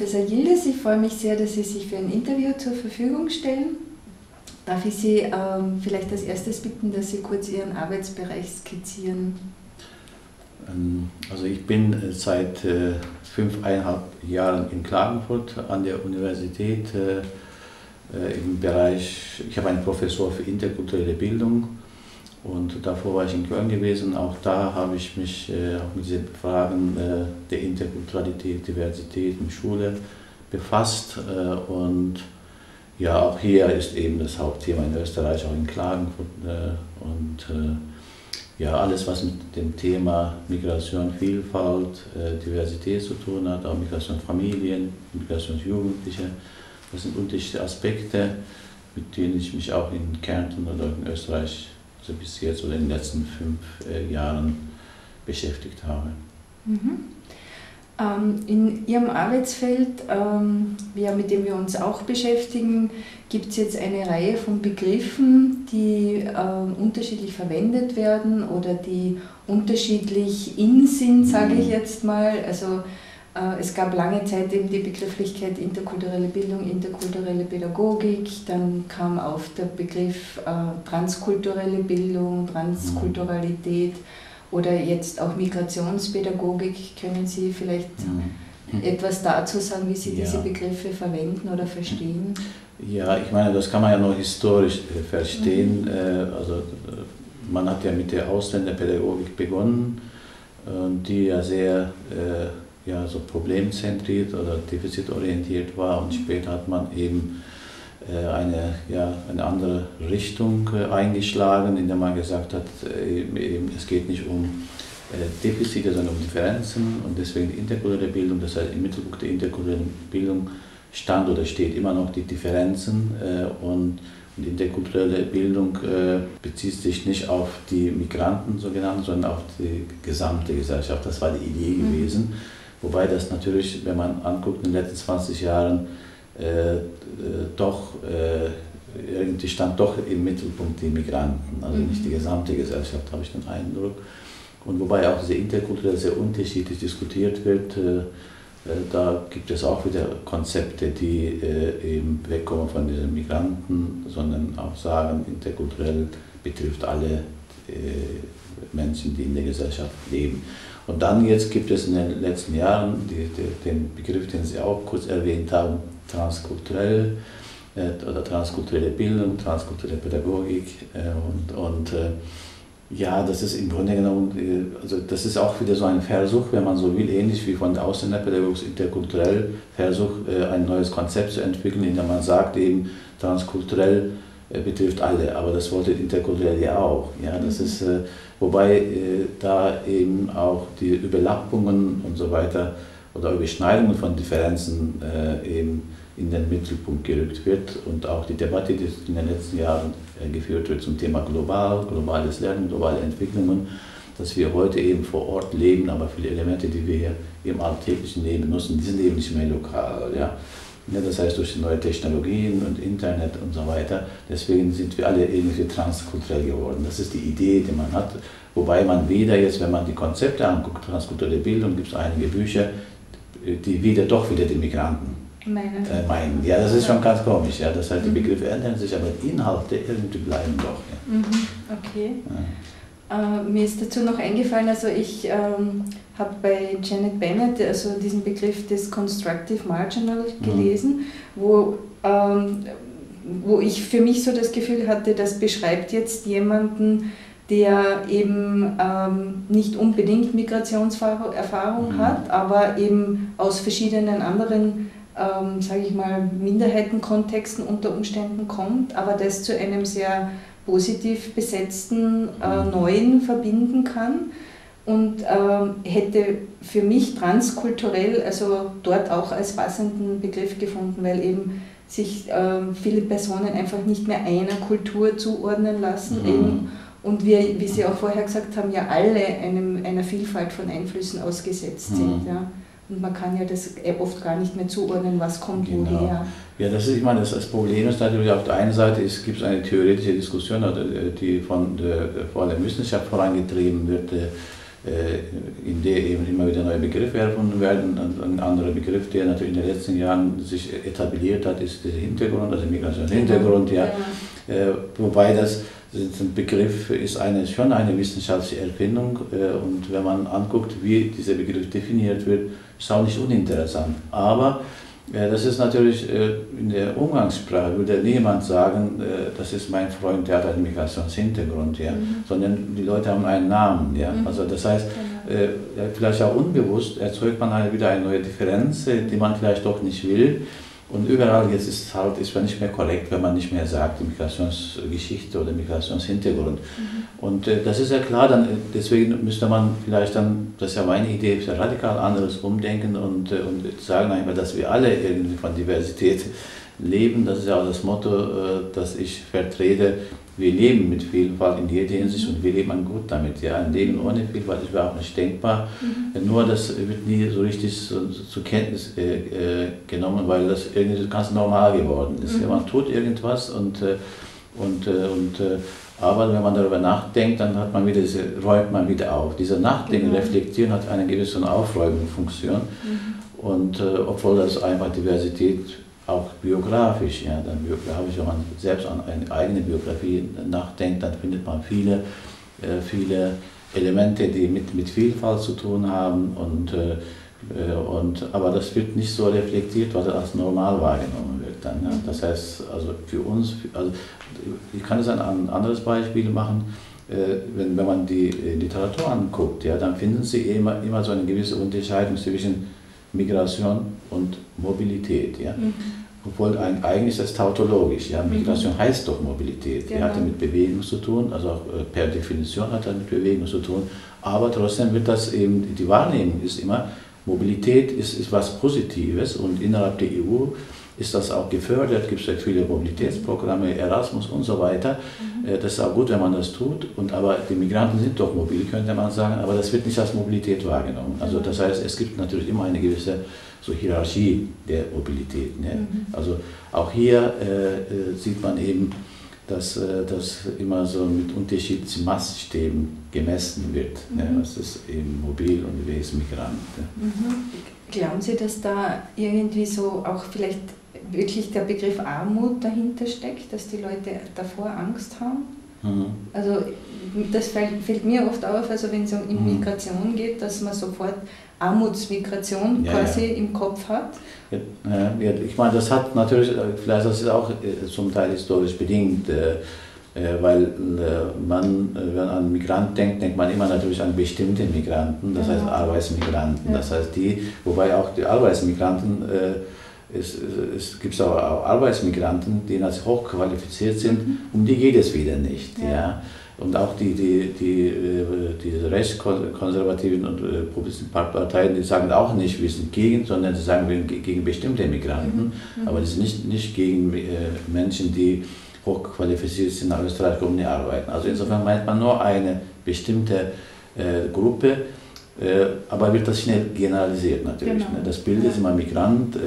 Professor Gildes, ich freue mich sehr, dass Sie sich für ein Interview zur Verfügung stellen. Darf ich Sie ähm, vielleicht als erstes bitten, dass Sie kurz Ihren Arbeitsbereich skizzieren? Ähm, also ich bin äh, seit äh, fünfeinhalb Jahren in Klagenfurt an der Universität äh, im Bereich, ich habe einen Professor für interkulturelle Bildung und davor war ich in Köln gewesen. Auch da habe ich mich auch mit diesen Fragen der Interkulturalität, Diversität in Schule befasst und ja, auch hier ist eben das Hauptthema in Österreich, auch in Klagenfurt und ja, alles, was mit dem Thema Migration, Vielfalt, äh, Diversität zu tun hat, auch Migration Familien, Migration Jugendliche, das sind unterschiedliche Aspekte, mit denen ich mich auch in Kärnten oder in Österreich also bis jetzt oder in den letzten fünf äh, Jahren beschäftigt habe. Mhm. Ähm, in Ihrem Arbeitsfeld, ähm, mit dem wir uns auch beschäftigen, gibt es jetzt eine Reihe von Begriffen, die ähm, unterschiedlich verwendet werden oder die unterschiedlich in sind, sage ich jetzt mal. Also es gab lange Zeit eben die Begrifflichkeit interkulturelle Bildung, interkulturelle Pädagogik, dann kam auf der Begriff äh, transkulturelle Bildung, Transkulturalität. Oder jetzt auch Migrationspädagogik. Können Sie vielleicht mhm. etwas dazu sagen, wie Sie ja. diese Begriffe verwenden oder verstehen? Ja, ich meine, das kann man ja nur historisch äh, verstehen. Mhm. Äh, also äh, man hat ja mit der Ausländerpädagogik begonnen, die ja sehr ja, so problemzentriert oder defizitorientiert war und später hat man eben äh, eine, ja, eine andere Richtung äh, eingeschlagen, in der man gesagt hat, äh, es geht nicht um Defizite, sondern um Differenzen und deswegen die interkulturelle Bildung, das heißt im Mittelpunkt der interkulturellen Bildung stand oder steht immer noch die Differenzen und und interkulturelle Bildung bezieht sich nicht auf die Migranten sogenannten, sondern auf die gesamte Gesellschaft. Das war die Idee mhm. Wobei das natürlich, wenn man anguckt, in den letzten 20 Jahren äh, äh, doch äh, irgendwie stand doch im Mittelpunkt die Migranten, also nicht die mhm. gesamte Gesellschaft, habe ich den Eindruck. Und wobei auch diese interkulturell sehr unterschiedlich diskutiert wird, da gibt es auch wieder Konzepte, die eben wegkommen von diesen Migranten, sondern auch sagen, interkulturell betrifft alle Menschen, die in der Gesellschaft leben. Und dann jetzt gibt es in den letzten Jahren die, die, den Begriff, den Sie auch kurz erwähnt haben, transkulturell äh, oder transkulturelle Bildung, transkulturelle Pädagogik äh, und, und äh, ja, das ist im Grunde genommen, also das ist auch wieder so ein Versuch, wenn man so will, ähnlich wie von der Ausländerpädagogik interkulturell, Versuch, ein neues Konzept zu entwickeln, in dem man sagt eben, transkulturell betrifft alle, aber das wollte interkulturell ja auch. Ja, das mhm. ist, wobei da eben auch die Überlappungen und so weiter oder Überschneidungen von Differenzen eben in den Mittelpunkt gerückt wird und auch die Debatte, die in den letzten Jahren äh, geführt wird zum Thema global, globales Lernen, globale Entwicklungen, dass wir heute eben vor Ort leben, aber viele Elemente, die wir hier im alltäglichen Leben nutzen, die sind eben nicht mehr lokal. Ja. Das heißt durch neue Technologien und Internet und so weiter. Deswegen sind wir alle irgendwie transkulturell geworden. Das ist die Idee, die man hat. Wobei man wieder jetzt, wenn man die Konzepte anguckt, transkulturelle Bildung, gibt es einige Bücher, die wieder doch wieder die Migranten meinen. Äh, meinen. Ja, das ist schon ganz komisch. Ja. Das heißt, die mhm. Begriffe ändern sich, aber die Inhalte irgendwie bleiben doch. Ja. Mhm, okay. Ja. Äh, mir ist dazu noch eingefallen, also ich ähm, habe bei Janet Bennett also diesen Begriff des Constructive Marginal gelesen, mhm. wo, ähm, wo ich für mich so das Gefühl hatte, das beschreibt jetzt jemanden, der eben ähm, nicht unbedingt Migrationserfahrung mhm. hat, aber eben aus verschiedenen anderen ähm, sage ich mal, Minderheitenkontexten unter Umständen kommt, aber das zu einem sehr positiv besetzten äh. Neuen verbinden kann und ähm, hätte für mich transkulturell also dort auch als passenden Begriff gefunden, weil eben sich ähm, viele Personen einfach nicht mehr einer Kultur zuordnen lassen. Mhm. Und wir, wie Sie auch vorher gesagt haben, ja alle einem, einer Vielfalt von Einflüssen ausgesetzt mhm. sind. Ja. Und man kann ja das oft gar nicht mehr zuordnen, was kommt genau. woher. Ja, das ist, ich meine, das, das Problem ist natürlich auf der einen Seite, es gibt eine theoretische Diskussion, die von der, vor allem Wissenschaft vorangetrieben wird, in der eben immer wieder neue Begriffe erfunden werden. Ein anderer Begriff, der natürlich in den letzten Jahren sich etabliert hat, ist der Hintergrund, also Migrationshintergrund. Ja. ja. Wobei das ein Begriff ist eine, schon eine wissenschaftliche Erfindung und wenn man anguckt, wie dieser Begriff definiert wird, ist auch nicht uninteressant. Aber ja, das ist natürlich äh, in der Umgangssprache, würde niemand sagen, äh, das ist mein Freund, der hat einen Migrationshintergrund, ja. Mhm. sondern die Leute haben einen Namen. Ja. Mhm. Also das heißt, genau. äh, vielleicht auch unbewusst erzeugt man halt wieder eine neue Differenz, die man vielleicht doch nicht will. Und überall jetzt ist halt ist man nicht mehr korrekt, wenn man nicht mehr sagt Migrationsgeschichte oder Migrationshintergrund. Mhm. Und äh, das ist ja klar, dann, deswegen müsste man vielleicht dann, das ist ja meine Idee, radikal anderes umdenken und, äh, und sagen einfach, dass wir alle irgendwie von Diversität leben. Das ist ja auch das Motto, äh, das ich vertrete wir leben mit Vielfalt in jeder Hinsicht und wir leben gut damit. Ja. Ein Leben ohne Vielfalt ist überhaupt nicht denkbar. Mhm. Nur das wird nie so richtig so, so zur Kenntnis äh, äh, genommen, weil das irgendwie ganz normal geworden ist. Mhm. Ja, man tut irgendwas und, äh, und, äh, und äh, aber wenn man darüber nachdenkt, dann hat man wieder diese, räumt man wieder auf. Dieser Nachdenken, mhm. Reflektieren hat eine gewisse Aufräumungsfunktion. Mhm. Und äh, obwohl das einfach Diversität auch biografisch. Ja, dann biografisch, wenn man selbst an eine eigene Biografie nachdenkt, dann findet man viele, äh, viele Elemente, die mit, mit Vielfalt zu tun haben. Und, äh, äh und, aber das wird nicht so reflektiert, was als normal wahrgenommen wird. Dann, ja. Das heißt, also für uns, also ich kann jetzt ein, anderes Beispiel machen. Äh, wenn, wenn man die Literatur anguckt, ja, dann finden Sie immer, immer so eine gewisse Unterscheidung zwischen Migration und Mobilität. Ja? Mhm. Obwohl eigentlich ist das tautologisch. Ja? Migration mhm. heißt doch Mobilität. Genau. Die hat mit Bewegung zu tun, also auch äh, per Definition hat das mit Bewegung zu tun. Aber trotzdem wird das eben, die Wahrnehmung ist immer, Mobilität ist, ist was Positives und innerhalb der EU ist das auch gefördert, gibt es viele Mobilitätsprogramme, Erasmus und so weiter. Mhm. Äh, das ist auch gut, wenn man das tut. Und, aber die Migranten sind doch mobil, könnte man sagen, aber das wird nicht als Mobilität wahrgenommen. Also mhm. das heißt, es gibt natürlich immer eine gewisse so Hierarchie der Mobilität. Ne? Mhm. Also auch hier äh, äh sieht man eben, dass äh, das immer so mit unterschiedlichen Maßstäben gemessen wird. Ne? Mhm. Ne? Was ist eben mobil und wer ist Migrant. Ne? Mhm. Glauben Sie, dass da irgendwie so auch vielleicht wirklich der Begriff Armut dahinter steckt, dass die Leute davor Angst haben. Mhm. Also das fällt, fällt, mir oft auf, also wenn es um mhm. Migration geht, dass man sofort Armutsmigration ja, quasi ja. im Kopf hat. Ja, ich meine, das hat natürlich, vielleicht das ist auch äh, zum Teil historisch bedingt, äh, äh, weil man, wenn man an Migranten denkt, denkt man immer natürlich an bestimmte Migranten, das heißt Arbeitsmigranten, das heißt die, wobei auch die Arbeitsmigranten es, es gibt auch Arbeitsmigranten, die als hochqualifiziert sind, mhm. um die geht es wieder nicht. Ja. ja. Und auch die, die, die, äh, die rechtskonservativen und äh, populistischen Parteien, die sagen auch nicht, wir sind gegen, sondern sie sagen, wir sind gegen bestimmte Migranten, mhm. aber die sind nicht, nicht gegen äh, Menschen, die hochqualifiziert sind, nach Österreich kommen, die arbeiten. Also insofern meint man nur eine bestimmte Gruppe, aber wird das schnell generalisiert natürlich. Genau. Ne? Das Bild ist immer Migrant, äh,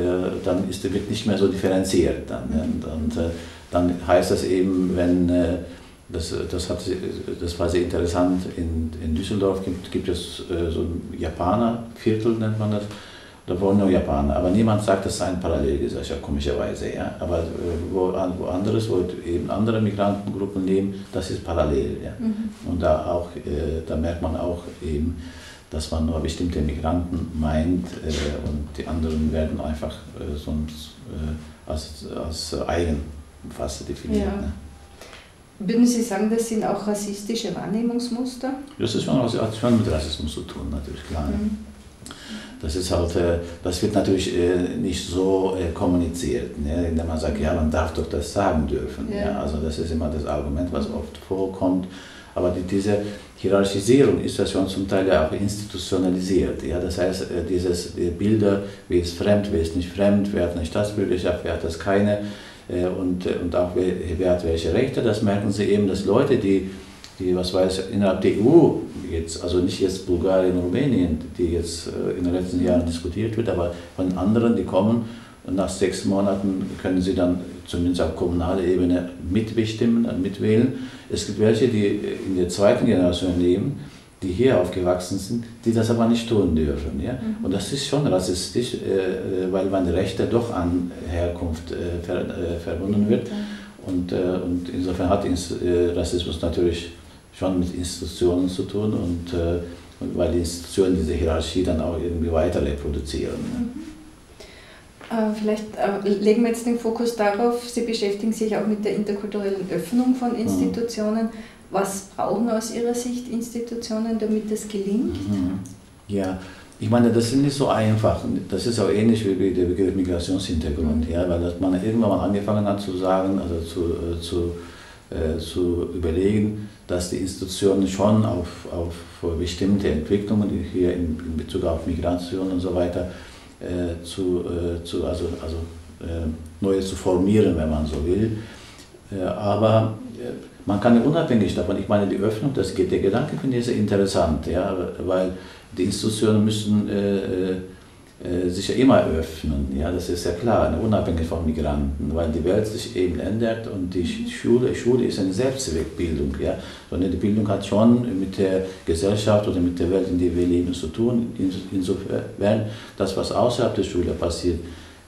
dann ist, wird nicht mehr so differenziert. Dann, mhm. und, äh, dann heißt das eben, wenn, das, das, hat, das war sehr interessant, in, in Düsseldorf gibt, gibt es so ein Japanerviertel, nennt man das, da wohnen nur Japaner, aber niemand sagt, das sei ein Parallelgesellschaft, komischerweise. Ja? Aber wo, wo anderes, wo eben andere Migrantengruppen leben, das ist parallel. Ja? Mhm. Und da, auch, da merkt man auch eben, dass man nur bestimmte Migranten meint äh, und die anderen werden einfach äh, sonst äh, als, als eigen definiert. Ja. Ne? Würden Sie sagen, das sind auch rassistische Wahrnehmungsmuster? Das ist schon, hat schon mit Rassismus zu tun, natürlich, klar. Mhm. Das ist halt, äh, das wird natürlich äh, nicht so äh, kommuniziert, ne? indem man sagt, ja, man darf doch das sagen dürfen. Ja. ja. Also das ist immer das Argument, was oft vorkommt. Aber die, diese Hierarchisierung ist ja schon zum Teil auch institutionalisiert. Ja? Das heißt, äh, dieses die Bilder, wie ist fremd, wer ist nicht fremd, wer hat eine Staatsbürgerschaft, wer hat das keine äh, und, äh, und auch wer, wer hat welche Rechte, das merken Sie eben, dass Leute, die, die was weiß innerhalb der EU jetzt, also nicht jetzt Bulgarien, Rumänien, die jetzt in den letzten Jahren diskutiert wird, aber von anderen, die kommen und nach sechs Monaten können sie dann zumindest auf kommunaler Ebene mitbestimmen und mitwählen. Es gibt welche, die in der zweiten Generation leben, die hier aufgewachsen sind, die das aber nicht tun dürfen. Ja? Mhm. Und das ist schon rassistisch, äh, weil meine Rechte doch an Herkunft äh, ver, äh, verbunden wird. Und, äh, und insofern hat äh, Rassismus natürlich schon mit Institutionen zu tun und, äh, und weil die Institutionen diese Hierarchie dann auch irgendwie weiter reproduzieren. Mhm. Vielleicht legen wir jetzt den Fokus darauf, Sie beschäftigen sich auch mit der interkulturellen Öffnung von mhm. Institutionen. Was brauchen aus Ihrer Sicht Institutionen, damit das gelingt? Mhm. Ja, ich meine, das ist nicht so einfach. Das ist auch ähnlich wie der Begriff Migrationshintergrund, mhm. ja, weil dass man irgendwann mal angefangen hat zu sagen, also zu, äh, zu, äh, zu überlegen, dass die Institutionen schon auf, auf bestimmte Entwicklungen, hier in, in Bezug auf Migration und so weiter, äh, zu, äh, zu, also, also äh, neue zu formieren, wenn man so will. Äh, aber man kann unabhängig davon, ich meine, die Öffnung, das geht, der Gedanke finde ich sehr interessant, ja, weil die Institutionen müssen äh, äh, sich ja immer öffnen, ja, das ist ja klar, ne, unabhängig von Migranten, weil die Welt sich eben ändert und die Schule, Schule ist eine Selbstwegbildung, ja, sondern die Bildung hat schon mit der Gesellschaft oder mit der Welt, in der wir leben, zu tun. Insofern, das, was außerhalb der Schule passiert,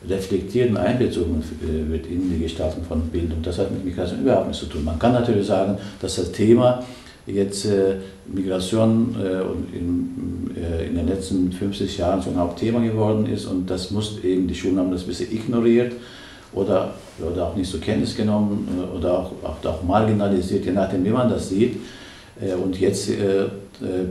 reflektiert und einbezogen äh, wird in die Gestaltung von Bildung. Das hat mit Migration überhaupt nichts zu tun. Man kann natürlich sagen, dass das Thema jetzt äh, Migration äh, in, äh, in den letzten 50 Jahren schon Hauptthema geworden ist und das muss eben, die Schulen haben das ein bisschen ignoriert oder, oder auch nicht zur Kenntnis genommen äh, oder auch, auch, auch marginalisiert, je nachdem, wie man das sieht. Äh, und jetzt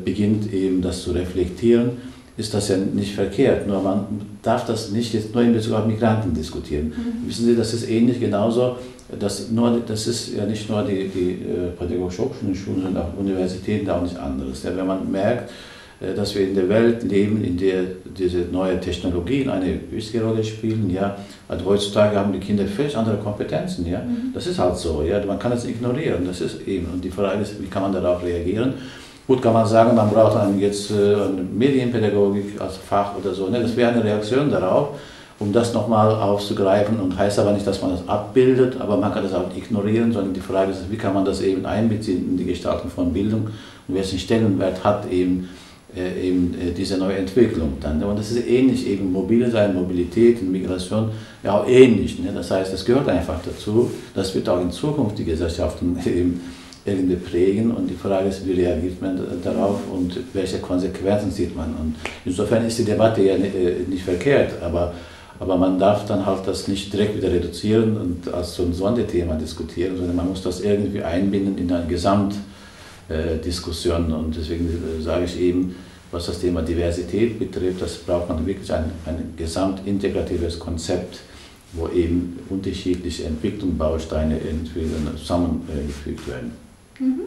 beginnt eben das zu reflektieren ist das ja nicht verkehrt. Nur man darf das nicht jetzt nur in Bezug auf Migranten diskutieren. Mhm. Wissen Sie, das ist ähnlich genauso. Das, nur, das ist ja nicht nur die, die äh, pädagogisch-hochschulen, sondern auch Universitäten, auch nichts anderes. Ja, wenn man merkt, äh, dass wir in der Welt leben, in der diese neuen Technologien eine wichtige Rolle spielen. Ja, also heutzutage haben die Kinder völlig andere Kompetenzen. Ja, mhm. das ist halt so. Ja, man kann es ignorieren. Das ist eben. Und die Frage ist, wie kann man darauf reagieren? Gut kann man sagen, man braucht dann jetzt äh, eine Medienpädagogik als Fach oder so. Ne? Das wäre eine Reaktion darauf, um das nochmal aufzugreifen und heißt aber nicht, dass man das abbildet, aber man kann das auch ignorieren, sondern die Frage ist, wie kann man das eben einbeziehen in die Gestaltung von Bildung und welchen Stellenwert hat eben, äh, eben äh, diese neue Entwicklung dann. Und das ist ähnlich, eben mobil sein, Mobilität und Migration, ja auch ähnlich. Ne? Das heißt, das gehört einfach dazu, das wird auch in Zukunft die Gesellschaften eben irgendwie prägen und die Frage ist, wie reagiert man darauf und welche Konsequenzen sieht man. Und insofern ist die Debatte ja äh, nicht verkehrt, aber, aber man darf dann halt das nicht direkt wieder reduzieren und als so ein Sonderthema diskutieren, sondern man muss das irgendwie einbinden in eine Gesamtdiskussion und deswegen äh, sage ich eben, was das Thema Diversität betrifft, das braucht man wirklich ein, ein gesamtintegratives Konzept, wo eben unterschiedliche Entwicklungsbausteine irgendwie zusammengefügt werden. Mhm.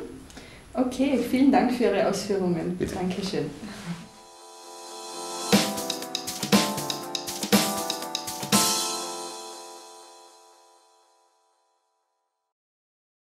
Okay, vielen Dank für Ihre Ausführungen. Bitte. Dankeschön.